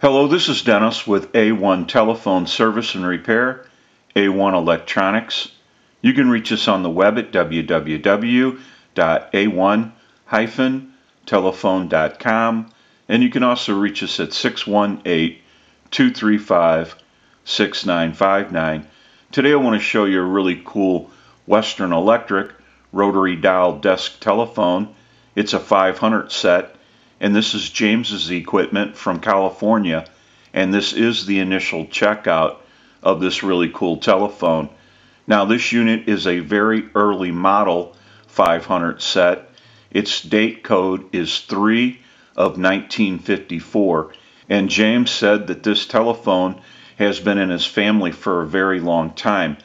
Hello, this is Dennis with A1 Telephone Service and Repair, A1 Electronics. You can reach us on the web at www.a1-telephone.com and you can also reach us at 618-235-6959. Today I want to show you a really cool Western Electric rotary dial desk telephone. It's a 500 set and this is James's equipment from California and this is the initial checkout of this really cool telephone. Now this unit is a very early model 500 set. Its date code is 3 of 1954 and James said that this telephone has been in his family for a very long time.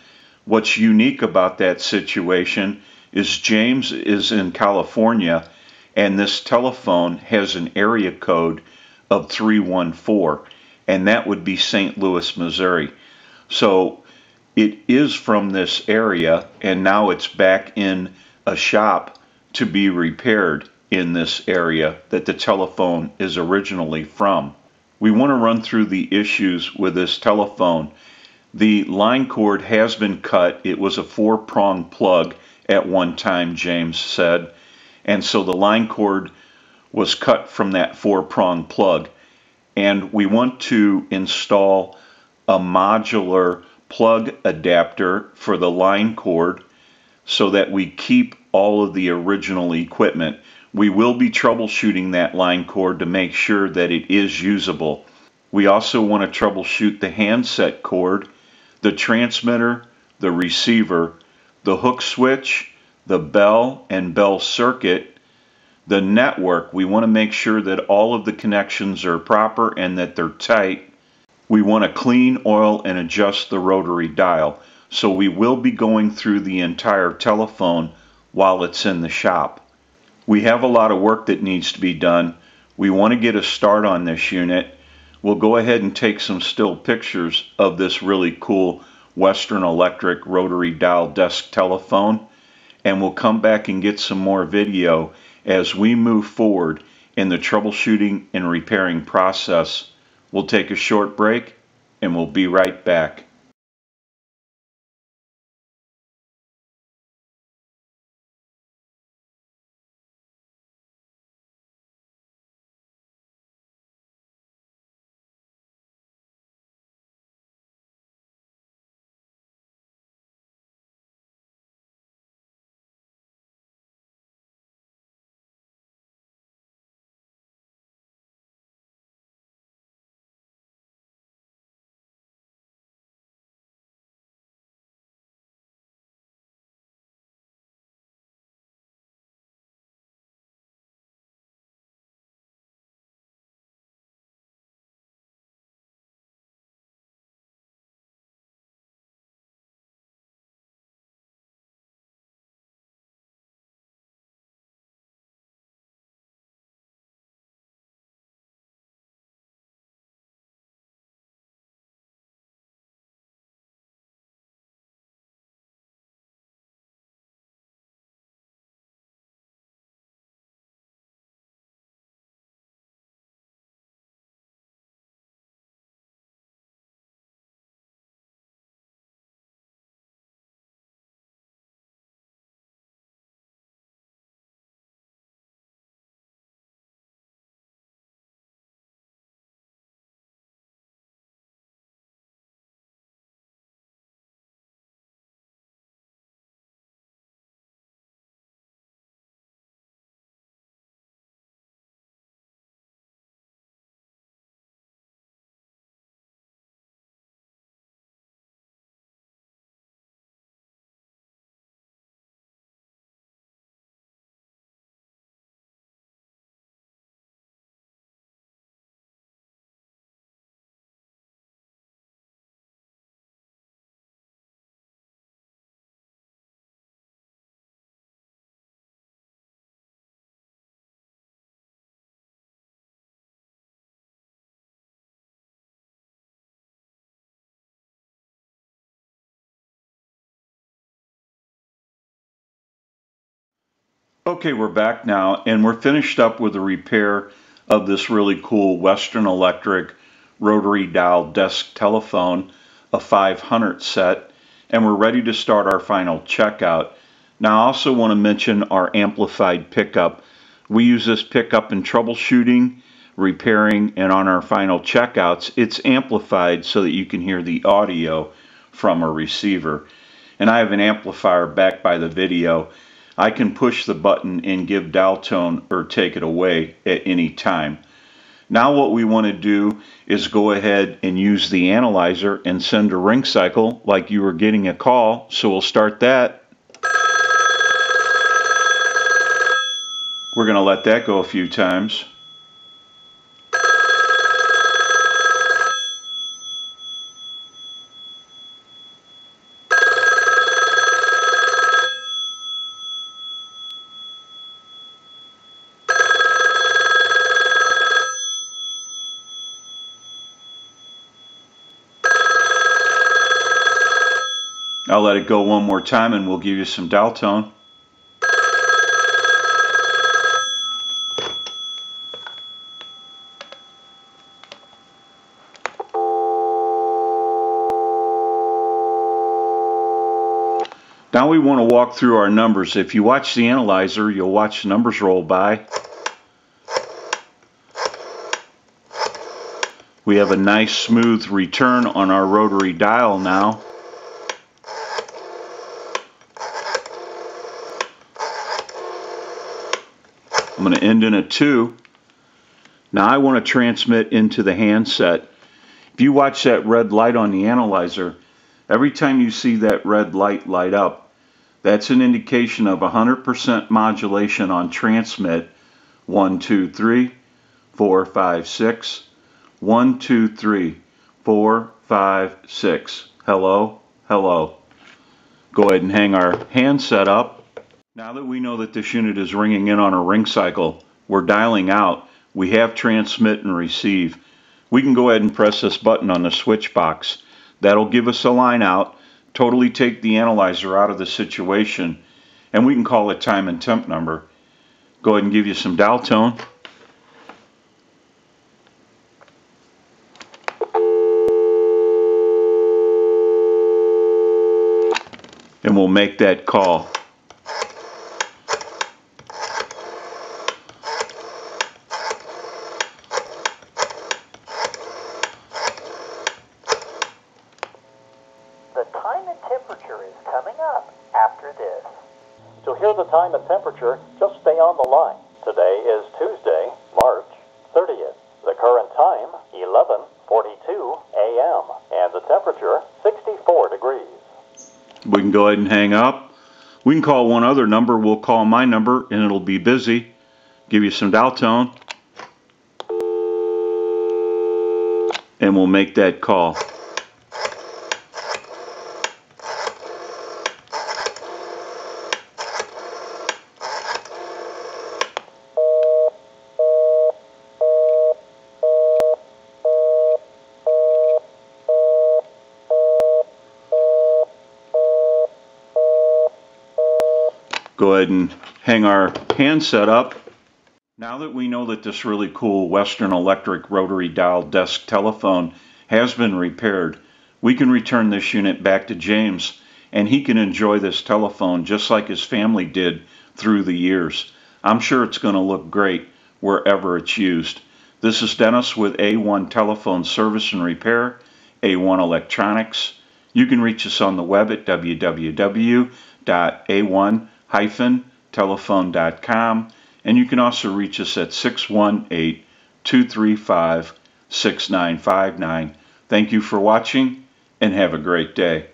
What's unique about that situation is James is in California and this telephone has an area code of 314 and that would be St. Louis, Missouri. So it is from this area and now it's back in a shop to be repaired in this area that the telephone is originally from. We want to run through the issues with this telephone. The line cord has been cut. It was a four prong plug at one time, James said and so the line cord was cut from that four prong plug and we want to install a modular plug adapter for the line cord so that we keep all of the original equipment. We will be troubleshooting that line cord to make sure that it is usable. We also want to troubleshoot the handset cord, the transmitter, the receiver, the hook switch, the bell and bell circuit, the network, we want to make sure that all of the connections are proper and that they're tight. We want to clean, oil, and adjust the rotary dial. So we will be going through the entire telephone while it's in the shop. We have a lot of work that needs to be done. We want to get a start on this unit. We'll go ahead and take some still pictures of this really cool Western Electric rotary dial desk telephone and we'll come back and get some more video as we move forward in the troubleshooting and repairing process. We'll take a short break and we'll be right back. Okay, we're back now, and we're finished up with the repair of this really cool Western Electric rotary dial desk telephone, a 500 set, and we're ready to start our final checkout. Now I also want to mention our amplified pickup. We use this pickup in troubleshooting, repairing, and on our final checkouts, it's amplified so that you can hear the audio from a receiver. And I have an amplifier back by the video. I can push the button and give dial tone or take it away at any time. Now what we want to do is go ahead and use the analyzer and send a ring cycle like you were getting a call. So we'll start that. We're going to let that go a few times. I'll let it go one more time and we'll give you some dial tone. Now we want to walk through our numbers. If you watch the analyzer, you'll watch the numbers roll by. We have a nice smooth return on our rotary dial now. I'm going to end in a 2. Now I want to transmit into the handset. If you watch that red light on the analyzer, every time you see that red light light up, that's an indication of 100% modulation on transmit 1, 2, 3, 4, 5, 6, 1, 2, 3, 4, 5, 6. Hello, hello. Go ahead and hang our handset up. Now that we know that this unit is ringing in on a ring cycle, we're dialing out. We have transmit and receive. We can go ahead and press this button on the switch box. That'll give us a line out, totally take the analyzer out of the situation, and we can call it time and temp number. Go ahead and give you some dial tone. And we'll make that call. The time and temperature is coming up after this. To the time and temperature, just stay on the line. Today is Tuesday, March 30th. The current time, 11:42 a.m. and the temperature 64 degrees. We can go ahead and hang up. We can call one other number. We'll call my number and it'll be busy. Give you some dial tone. And we'll make that call. Go ahead and hang our handset up. Now that we know that this really cool Western Electric rotary dial desk telephone has been repaired, we can return this unit back to James and he can enjoy this telephone just like his family did through the years. I'm sure it's going to look great wherever it's used. This is Dennis with A1 Telephone Service and Repair, A1 Electronics. You can reach us on the web at www.a1 telephone.com and you can also reach us at 618 235 6959. Thank you for watching and have a great day.